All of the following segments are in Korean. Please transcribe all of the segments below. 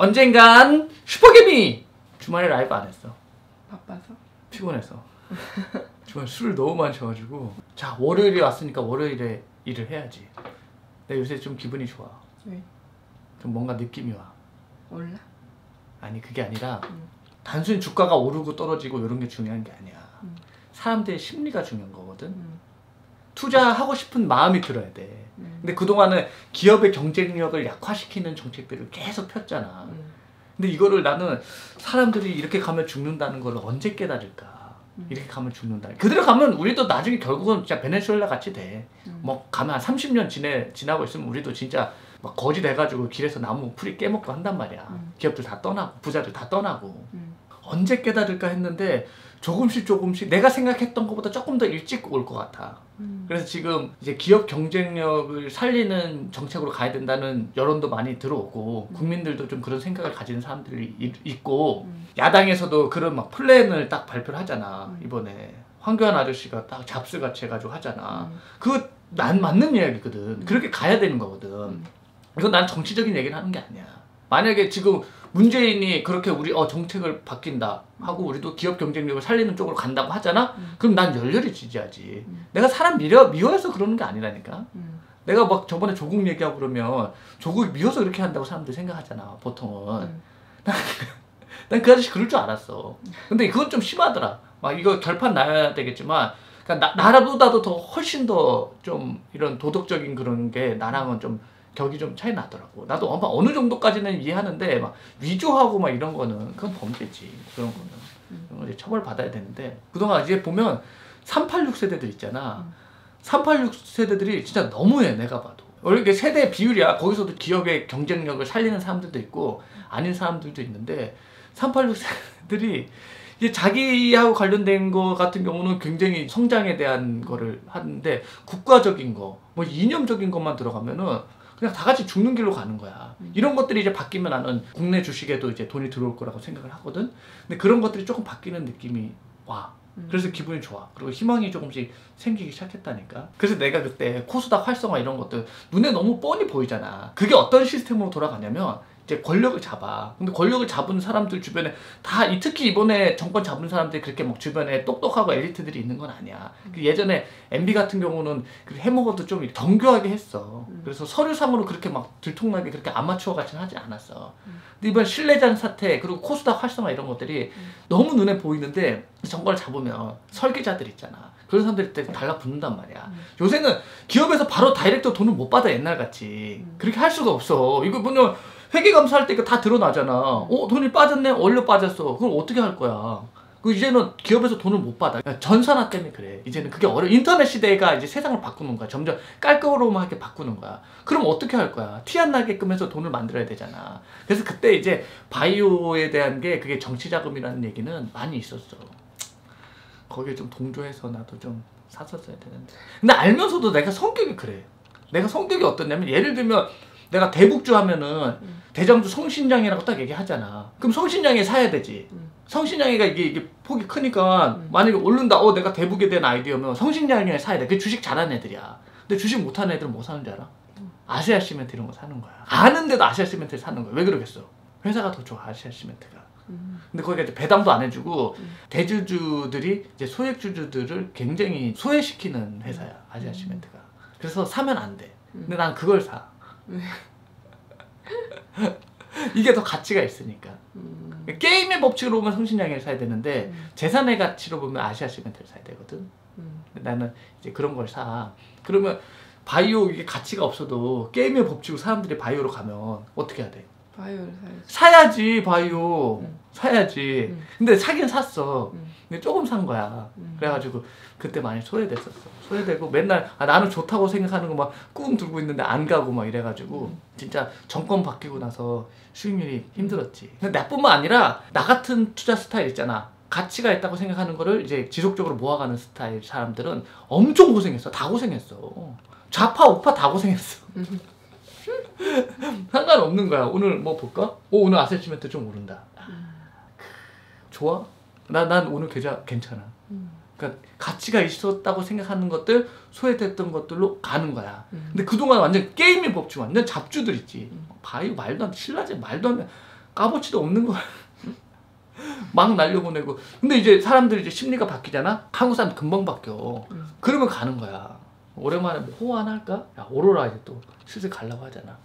언젠간 슈퍼개미 주말에 라이브 안 했어. 바빠서? 피곤해서. 주말 술을 너무 많이 쳐가지고 자 월요일이 왔으니까 월요일에 일을 해야지. 나 요새 좀 기분이 좋아. 왜? 좀 뭔가 느낌이 와. 몰라? 아니 그게 아니라 음. 단순히 주가가 오르고 떨어지고 이런 게 중요한 게 아니야. 음. 사람들의 심리가 중요한 거거든. 음. 투자하고 싶은 마음이 들어야 돼. 음. 근데 그동안은 기업의 경쟁력을 약화시키는 정책들을 계속 폈잖아. 음. 근데 이거를 나는 사람들이 이렇게 가면 죽는다는 걸 언제 깨달을까? 음. 이렇게 가면 죽는다. 그대로 가면 우리도 나중에 결국은 진짜 베네수엘라 같이 돼. 음. 뭐 가면 한 30년 지내, 지나고 있으면 우리도 진짜 막 거지 돼가지고 길에서 나무 뿌리 캐먹고 한단 말이야. 음. 기업들 다 떠나고 부자들 다 떠나고. 음. 언제 깨달을까 했는데 조금씩 조금씩 내가 생각했던 것보다 조금 더 일찍 올 것 같아. 음. 그래서 지금 이제 기업 경쟁력을 살리는 정책으로 가야 된다는 여론도 많이 들어오고 음. 국민들도 좀 그런 생각을 가지는 사람들이 이- 있고 음. 야당에서도 그런 막 플랜을 딱 발표를 하잖아 음. 이번에 황교안 아저씨가 딱 잡스같이 해가지고 하잖아 음. 그거 난 맞는 이야기거든 그렇게 가야 되는 거거든 음. 이건 난 정치적인 얘기를 하는 게 아니야 만약에 지금 문재인이 그렇게 우리 어 정책을 바뀐다 하고 우리도 기업 경쟁력을 살리는 쪽으로 간다고 하잖아 음. 그럼 난 열렬히 지지하지 음. 내가 사람 미워, 미워해서 그러는 게 아니라니까 음. 내가 막 저번에 조국 얘기하고 그러면 조국이 미워서 그렇게 한다고 사람들이 생각하잖아 보통은 음. 난그 아저씨 그럴 줄 알았어. 근데 그건 좀 심하더라. 막 이거 결판 나야 되겠지만, 그러니까 나, 나라보다도 더 훨씬 더 좀 이런 도덕적인 그런 게 나랑은 좀 격이 좀 차이 나더라고. 나도 어느, 어느 정도까지는 이해하는데 막 위조하고 막 이런 거는 그건 범죄지. 그런 거는 음. 그런 거 이제 처벌 받아야 되는데 그동안 이제 보면 386 세대들 있잖아. 음. 386 세대들이 진짜 너무해 내가 봐도. 이게 세대 비율이야. 거기서도 기업의 경쟁력을 살리는 사람들도 있고 아닌 사람들도 있는데 386 세대들이 이제 자기하고 관련된 거 같은 경우는 굉장히 성장에 대한 거를 하는데 국가적인 거, 뭐 이념적인 것만 들어가면은 그냥 다 같이 죽는 길로 가는 거야. 음. 이런 것들이 이제 바뀌면 나는 국내 주식에도 이제 돈이 들어올 거라고 생각을 하거든. 근데 그런 것들이 조금 바뀌는 느낌이 와. 음. 그래서 기분이 좋아. 그리고 희망이 조금씩 생기기 시작했다니까. 그래서 내가 그때 코스닥 활성화 이런 것들 눈에 너무 뻔히 보이잖아. 그게 어떤 시스템으로 돌아가냐면 이제 권력을 잡아. 근데 권력을 잡은 사람들 주변에 다 이- 특히 이번에 정권 잡은 사람들이 그렇게 막 주변에 똑똑하고 엘리트들이 있는 건 아니야. 그 예전에 MB 같은 경우는 그 해먹어도 좀 정교하게 했어. 음. 그래서 서류상으로 그렇게 막 들통나게 그렇게 아마추어 같이는 하지 않았어. 음. 근데 이번 신뢰전 사태 그리고 코스닥 활성화 이런 것들이 음. 너무 눈에 보이는데 정권을 잡으면 설계자들 있잖아. 그런 사람들이 때 달라붙는단 말이야. 음. 요새는 기업에서 바로 다이렉트 돈을 못 받아 옛날 같이 음. 그렇게 할 수가 없어. 이거 뭐냐 회계 감사 할 때 다 드러나잖아. 어 돈이 빠졌네, 원료 빠졌어. 그럼 어떻게 할 거야? 그 이제는 기업에서 돈을 못 받아. 전산화 때문에 그래. 이제는 그게 어려. 인터넷 시대가 이제 세상을 바꾸는 거야. 점점 깔끔하게 바꾸는 거야. 그럼 어떻게 할 거야? 티 안 나게끔 해서 돈을 만들어야 되잖아. 그래서 그때 이제 바이오에 대한 게 그게 정치 자금이라는 얘기는 많이 있었어. 거기에 좀 동조해서 나도 좀 샀었어야 되는데. 근데 알면서도 내가 성격이 그래. 내가 성격이 어떻냐면 예를 들면 내가 대북주 하면은 음. 대장주 성신장이라고 딱 얘기하잖아. 그럼 성신장이 사야 되지. 음. 성신장이가 이게, 이게 폭이 크니까 음. 만약에 오른다, 어 내가 대북에 대한 아이디어면 성신장이 사야 돼. 그 주식 잘하는 애들이야. 근데 주식 못하는 애들은 뭐 사는 줄 알아? 음. 아시아 시멘트 이런 거 사는 거야. 아는데도 아시아 시멘트를 사는 거야. 왜 그러겠어? 회사가 더 좋아 아시아 시멘트가. 음. 근데 거기가 이제 배당도 안 해주고 음. 대주주들이 이제 소액주주들을 굉장히 소외시키는 회사야 아시아 음. 시멘트가. 그래서 사면 안 돼. 음. 근데 난 그걸 사. 음. 이게 더 가치가 있으니까. 음. 게임의 법칙으로 보면 성신양이를 사야 되는데 음. 재산의 가치로 보면 아시아 시멘트를 사야 되거든. 음. 나는 이제 그런 걸 사. 그러면 바이오 이게 가치가 없어도 게임의 법칙으로 사람들이 바이오로 가면 어떻게 해야 돼? 바이오를 사야지. 사야지 바이오. 음. 사야지. 음. 근데 사긴 샀어. 음. 근데 조금 산 거야. 음. 그래가지고 그때 많이 소외됐었어. 소외되고 맨날 아, 나는 좋다고 생각하는 거 막 꿈 들고 있는데 안 가고 막 이래가지고 음. 진짜 정권 바뀌고 나서 수익률이 힘들었지. 근데 나뿐만 아니라 나 같은 투자 스타일 있잖아. 가치가 있다고 생각하는 거를 이제 지속적으로 모아가는 스타일 사람들은 엄청 고생했어. 다 고생했어. 좌파 우파 다 고생했어. 음. 상관없는 거야. 오늘 뭐 볼까? 오 오늘 아세트멘트 좀 오른다. 음. 좋아? 나, 난 오늘 계좌 괜찮아. 음. 그러니까 가치가 있었다고 생각하는 것들 소외됐던 것들로 가는 거야. 음. 근데 그동안 완전 게임의 법칙 완전 잡주들 있지. 음. 바이오 말도 안 돼. 신라제 말도 안 돼. 값어치도 없는 거야. 막 날려보내고. 근데 이제 사람들이 이제 심리가 바뀌잖아? 한국 사람 금방 바뀌어. 음. 그러면 가는 거야. 오랜만에 뭐 호환 할까? 야, 오로라 이제 또 슬슬 가려고 하잖아.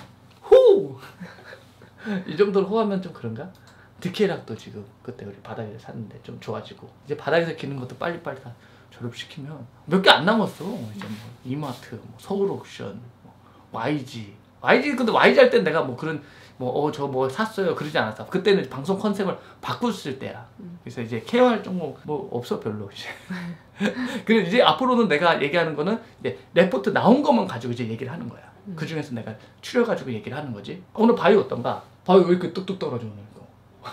후! 이 정도로 호하면 좀 그런가? 디케락도 지금 그때 우리 바닥에서 샀는데 좀 좋아지고 이제 바닥에서 기는 것도 빨리빨리 다 졸업시키면 몇 개 안 남았어 이제 뭐 이마트, 뭐 서울옥션, 뭐 YG YG 근데 YG 할 땐 내가 뭐 그런 뭐어저뭐 샀어요. 그러지 않았어 그때는 방송 컨셉을 바꿨을 때야. 음. 그래서 이제 케어할 종목 뭐 없어 별로. 이제. 그래 이제 앞으로는 내가 얘기하는 거는 이제 레포트 나온 것만 가지고 이제 얘기를 하는 거야. 음. 그 중에서 내가 추려가지고 얘기를 하는 거지. 오늘 바이오 어떤가? 바이오 왜 이렇게 뚝뚝 떨어져 오늘 이거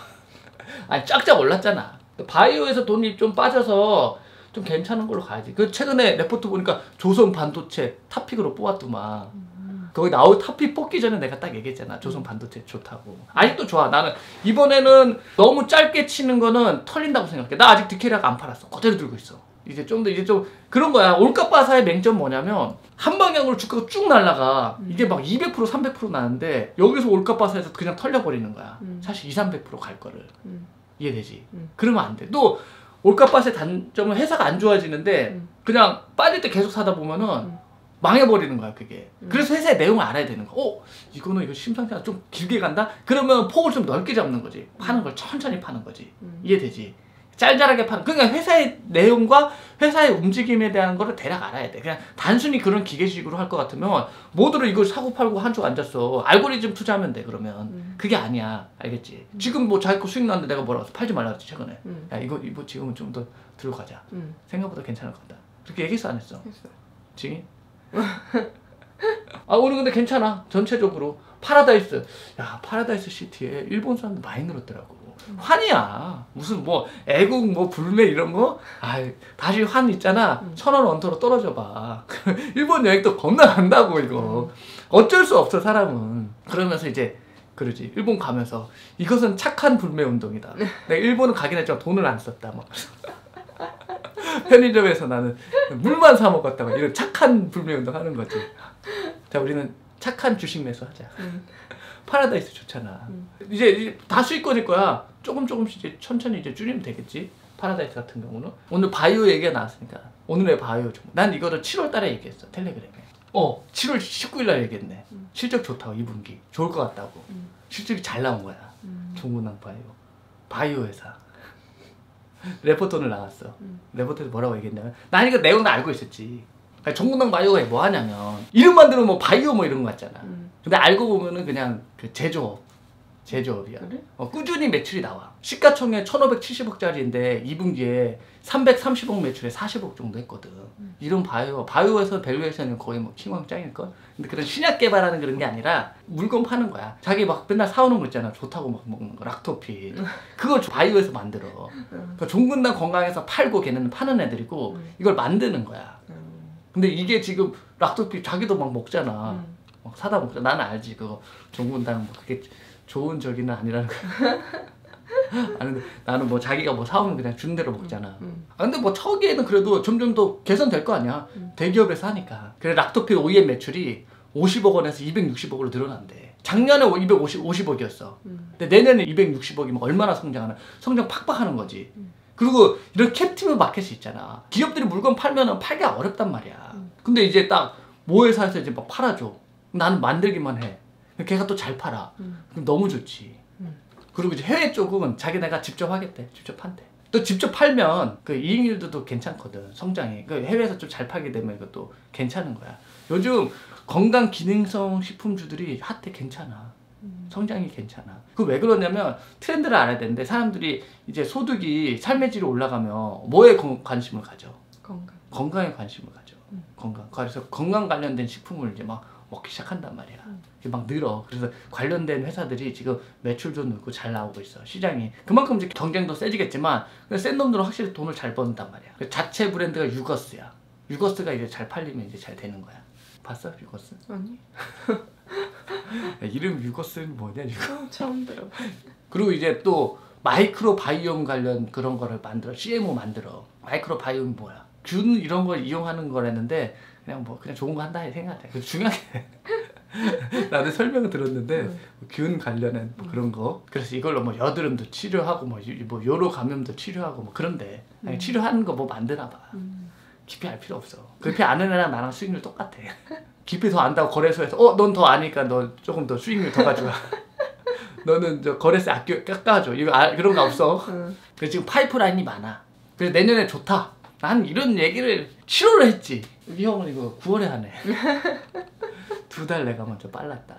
아니 쫙쫙 올랐잖아. 바이오에서 돈이 좀 빠져서 좀 괜찮은 걸로 가야지. 그 최근에 레포트 보니까 조선 반도체 top pick으로 뽑았더만. 음. 거기 나올 top pick 뽑기 전에 내가 딱 얘기했잖아. 조선 반도체 좋다고. 아직도 좋아. 나는 이번에는 너무 짧게 치는 거는 털린다고 생각해. 나 아직 디케라가 안 팔았어. 그대로 들고 있어. 이제 좀 더 이제 좀 그런 거야. 올가바사의 맹점 뭐냐면 한 방향으로 주가가 쭉 날라가. 이게 막 200% 300% 나는데 여기서 올가바사에서 그냥 털려버리는 거야. 음. 사실 2, 300%갈 거를. 음. 이해되지? 음. 그러면 안 돼 또 올가바스의 단점은 회사가 안 좋아지는데 음. 그냥 빠질 때 계속 사다 보면은 음. 망해버리는 거야 그게. 음. 그래서 회사의 내용을 알아야 되는 거야. 어 이거는 이거 심상치 않아 좀 길게 간다? 그러면 폭을 좀 넓게 잡는 거지. 파는 걸 천천히 파는 거지. 음. 이해되지? 짤짤하게 파는 그러니까 회사의 내용과 회사의 움직임에 대한 거를 대략 알아야 돼. 그냥 단순히 그런 기계식으로 할 것 같으면 모두를 이걸 사고 팔고 한 주 앉았어. 알고리즘 투자하면 돼 그러면. 음. 그게 아니야. 알겠지? 지금 뭐 자기 거 수익 나는데 내가 뭐라고 해서 팔지 말라 그랬지 최근에. 음. 야 이거 이거 지금은 좀 더 들고 가자. 음. 생각보다 괜찮을 것 같다. 그렇게 얘기했어 안 했어. 했어. 지금 아 오늘 근데 괜찮아. 전체적으로. 파라다이스. 야 파라다이스 시티에 일본 사람들 많이 늘었더라고. 환이야. 무슨 뭐 애국 뭐 불매 이런 거? 아 다시 환 있잖아. 음. 천 원 언더로 떨어져 봐. 일본 여행 또 겁나 간다고 이거. 어쩔 수 없어 사람은. 그러면서 이제 그러지. 일본 가면서 이것은 착한 불매 운동이다. 내가 일본은 가긴 했지만 돈을 안 썼다 막 편의점에서 나는 물만 사 먹었다 막 이런 착한 불매 운동 하는 거지. 자 우리는 착한 주식 매수 하자. 음. 파라다이스 좋잖아. 음. 이제, 이제 다 수익권일 거야. 조금 조금씩 이제 천천히 이제 줄이면 되겠지. 파라다이스 같은 경우는. 오늘 바이오 얘기가 나왔으니까. 오늘의 바이오 종. 난 이거를 7월 달에 얘기했어 텔레그램에. 어 7월 19일 날 얘기했네. 음. 실적 좋다고 2분기. 좋을 것 같다고. 음. 실적이 잘 나온 거야. 음. 종근당 바이오. 바이오 회사 레포트 오늘 나왔어 음. 레포트에서 뭐라고 얘기했냐면 난 이거 내용 다 알고 있었지 종근당 바이오가 뭐 하냐면 이름만 들으면 뭐 바이오 뭐 이런 거 같잖아 음. 근데 알고 보면은 그냥 그 제조업 제조업이야. 그래? 어, 꾸준히 매출이 나와. 시가총액 1570억짜리인데 2분기에 330억 매출에 40억 정도 했거든. 이런 바이오. 바이오에서 valuation은 거의 뭐 킹왕짱일걸? 근데 그런 신약 개발하는 그런 게 아니라 물건 파는 거야. 자기 막 맨날 사오는 거 있잖아. 좋다고 막 먹는 거. 락토핏. 그걸 바이오에서 만들어. 음. 그러니까 종근당 건강에서 팔고 걔는 파는 애들이고 음. 이걸 만드는 거야. 음. 근데 이게 지금 락토피 자기도 막 먹잖아. 음. 막 사다 먹자. 나는 알지. 그거 종군당 뭐 그게 좋은 적이는 아니라는 거. 아니 나는 뭐 자기가 뭐 사오면 그냥 주는 대로 먹잖아. 음. 아 근데 뭐 초기에는 그래도 점점 더 개선될 거 아니야. 음. 대기업에서 하니까. 그래 락토필 OEM 매출이 50억 원에서 260억으로 늘어난대. 작년에 250 50억이었어. 음. 근데 내년에 260억이면 얼마나 성장하나? 성장 팍팍 하는 거지. 음. 그리고 이런 캡티브 마켓이 있잖아. 기업들이 물건 팔면은 팔기가 어렵단 말이야. 음. 근데 이제 딱 모회사에서 이제 막 팔아줘. 나는 만들기만 해. 걔가 또 잘 팔아. 음. 그럼 너무 좋지. 음. 그리고 이제 해외 쪽은 자기네가 직접 하겠대. 직접 판대. 또 직접 팔면 그 이익률도 괜찮거든. 성장이. 그 해외에서 좀 잘 팔게 되면 이것도 괜찮은 거야. 요즘 건강 기능성 식품주들이 핫해 괜찮아. 음. 성장이 괜찮아. 그 왜 그러냐면 트렌드를 알아야 되는데 사람들이 이제 소득이 삶의 질이 올라가면 뭐에 건- 관심을 가져? 건강. 건강에 관심을 가져. 음. 건강. 그래서 건강 관련된 식품을 이제 막 먹기 시작한단 말이야. 음. 막 늘어. 그래서 관련된 회사들이 지금 매출도 늘고 잘 나오고 있어. 시장이. 그만큼 이제 경쟁도 세지겠지만 센 놈들은 확실히 돈을 잘 버는단 말이야. 그 자체 브랜드가 유거스야. 유거스가 이제 잘 팔리면 이제 잘 되는 거야. 봤어? 유거스? 아니? 야, 이름 유거스는 뭐냐 이거. 어, 처음 들어. 그리고 이제 또 마이크로 바이옴 관련 그런 거를 만들어 CMO 만들어 microbiome이 뭐야 균 이런 걸 이용하는 거랬는데 그냥 뭐 그냥 좋은 거 한다 해 생각해. 그 중요한 게 나도 설명을 들었는데 응. 뭐균 관련한 뭐 그런 거. 그래서 이걸로 뭐 여드름도 치료하고 뭐, 이- 뭐 요로 감염도 치료하고 뭐 그런데 아니, 음. 치료하는 거 뭐 만드나 봐. 음. 깊이 알 필요 없어. 깊이 아는 애랑 나랑 수익률 똑같아. 깊이 더 안다고 거래소에서 어 넌 더 아니까 너 조금 더 수익률 더 가져와. 너는 저 거래세 아껴 깎아줘. 이거 아, 그런 거 없어. 응. 그래서 지금 파이프라인이 많아. 그래서 내년에 좋다 난 이런 얘기를 7월에 했지. 이 형은 이거 9월에 하네. 두 달 내가 먼저 빨랐다.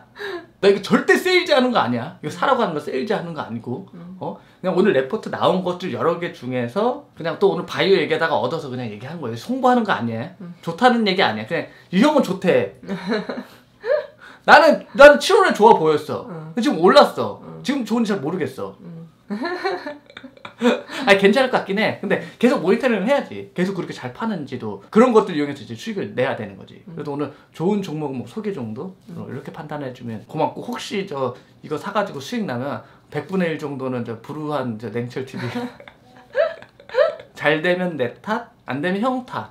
나 이거 절대 세일즈 하는 거 아니야. 이거 사라고 하는 거 세일즈 하는 거 아니고. 음. 어? 그냥 오늘 레포트 나온 것들 여러 개 중에서 그냥 또 오늘 바이오 얘기하다가 얻어서 그냥 얘기한 거예요. 홍보하는 거 아니야. 음. 좋다는 얘기 아니야. 그냥 이 형은 좋대. 나는 나는 7월에 좋아 보였어. 응. 근데 지금 올랐어. 응. 지금 좋은지 잘 모르겠어. 응. 아니 괜찮을 것 같긴 해. 근데 계속 모니터링을 해야지. 계속 그렇게 잘 파는지도 그런 것들 이용해서 이제 수익을 내야 되는 거지. 그래도 오늘 좋은 종목 뭐 소개 정도 어, 이렇게 판단해 주면 고맙고 혹시 저 이거 사가지고 수익 나면 100분의 1 정도는 저 불우한 저 냉철 TV 잘 되면 내 탓, 안 되면 형 탓.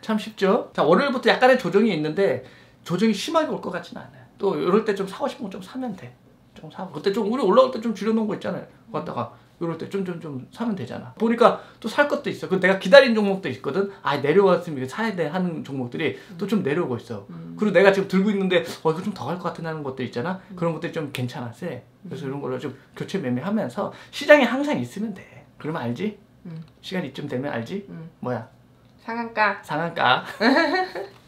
참 쉽죠? 자 월요일부터 약간의 조정이 있는데 조정이 심하게 올 것 같지는 않아요. 또 이럴 때 좀 사고 싶은 거 좀 사면 돼. 좀 사고 그때 좀 우리 올라올 때 좀 줄여놓은 거 있잖아요. 그거 갖다가 이럴 때 좀 좀 좀 사면 되잖아. 보니까 또 살 것도 있어. 그 내가 기다린 종목도 있거든. 아 내려왔으면 이거 사야 돼 하는 종목들이 또 좀 내려오고 있어. 음. 그리고 내가 지금 들고 있는데 어 이거 좀 더 갈 것 같은 하는 것들 있잖아. 그런 것들이 좀 괜찮아 세. 그래서 이런 걸로 좀 교체 매매하면서 시장에 항상 있으면 돼. 그러면 알지? 음. 시간 이쯤 되면 알지? 음. 뭐야? 상한가 상한가.